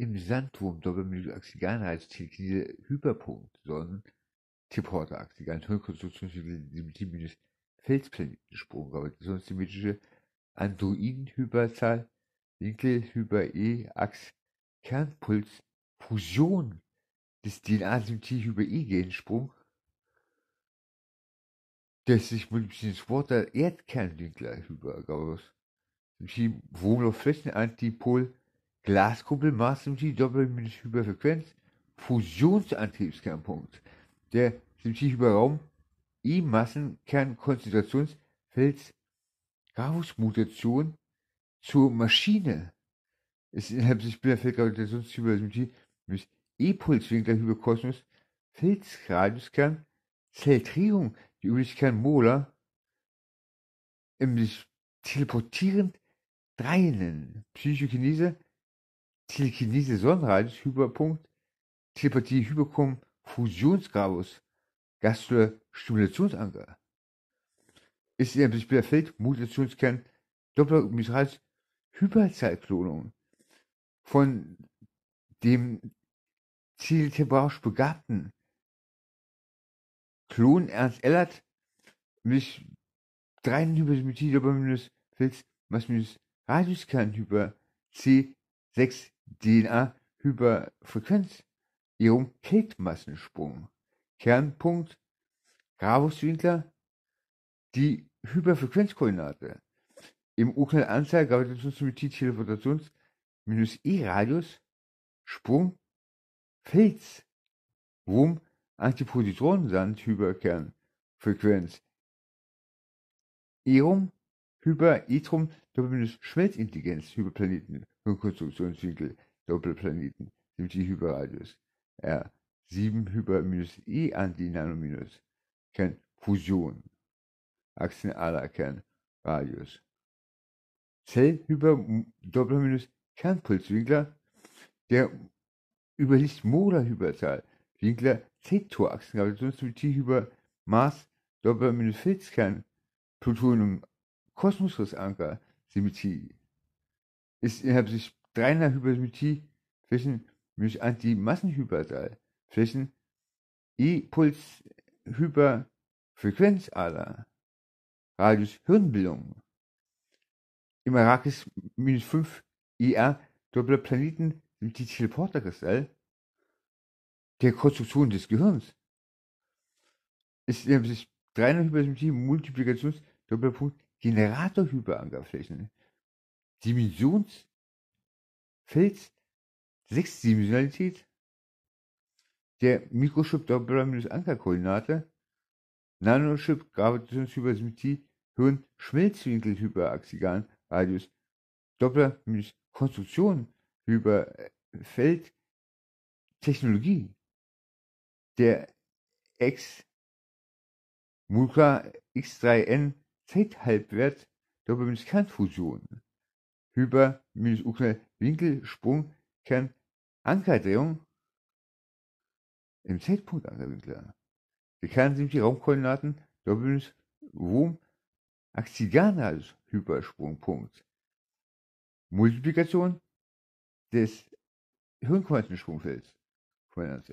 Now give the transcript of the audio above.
im Sandwurm Doppelminus Axialreiz telekinese Hyperpunkt Sonnen Tipporter Axial Hirnkonstruktionsmittel minus Felsplanetensprung Gravitationssymmetrische Androiden-Hyperzahl Winkel Hyper E Ax Kernpuls Fusion des DNA-Symmetrie Hyper E Gensprung des sich multiplizierenden Sportler Erdkernwinkler Hyper Glaskuppel Maßsymmetrie Doppelminus Hyperfrequenz Fusionsantriebskernpunkt. Der Symmetrie über Raum I-Massenkernkonzentrationsfelds Gauss-Mutation zur Maschine. Ist innerhalb des Bilderfeldgravitationshypersymmetrie mit E-Pulswinkler über Kosmos Felsradiuskern Zeltrierung die Üblichkeit Molar im sich teleportierend Dreinen Psychokinese Telekinese Sonnenradius Hyperpunkt Telepathie Hyperkum Fusionsgravus Gastrula Stimulationsanker ist in einem Feld Mutationskern Doppelmitrals Hyperzeitklonung von dem zielthebrausch begabten Klon Ernst Ellert mit drei Hypersymmetrie Doppelminus Massminus Radiuskern Hyper C6 DNA Hyperfrequenz Ihrem Feldmassensprung Kernpunkt Gravuswinkler die Hyperfrequenzkoordinate. Im Uklananzahl Gravitationssymmetrie Teleportations minus E-Radius Sprung Fels. Wurm Antipositronensand Hyperkernfrequenz. Erum Hyper Etrum Doppelminus Schmelzintelligenz Hyperplaneten Konstruktionswinkel Doppelplaneten Symmetrie Hyperradius R. 7 Hyper minus E Anti-Nanominus Kern Fusion. Axialer Kern Radius Zell Hyper Doppelminus Kernpulswinkler der überliegt Molar Hyperzahl. Winkler Z-Tor Achsengravitationssymmetrie über Mars Doppelminus Filzkern Plutonium Kosmosriss-Anker Symmetrie ist innerhalb sich dreiner Hypersymmetrie zwischen durch Antimassenhyperzahl Flächen E-Puls Hyperfrequenzader Radius Hirnbildung. Im Arrakis minus 5 IR Doppler Planeten sind die Teleporterkristall der Konstruktion des Gehirns. Ist in sich 300 Hypersymmetrie Multiplikations Doppelpunkt Generator Hyperankerflächen Dimensionsfels Sechsdimensionalität. Der Mikrochip Doppler-Ankerkoordinate, Nanochip Gravitationshypersymmetrie Hirn Schmelzwinkel hyperaxialen Radius Doppler Konstruktion über Feld Technologie. Der X Mulka X3N Z-Halbwert Doppel Kernfusion über Winkelsprung Kern Ankerdrehung im Z-Punkt Ankerwinkler. Bekannt sind die Raumkoordinaten Doppelminus Rom Axiganals Hypersprungpunkt. Multiplikation des Hirnquantensprungfelds von Ernst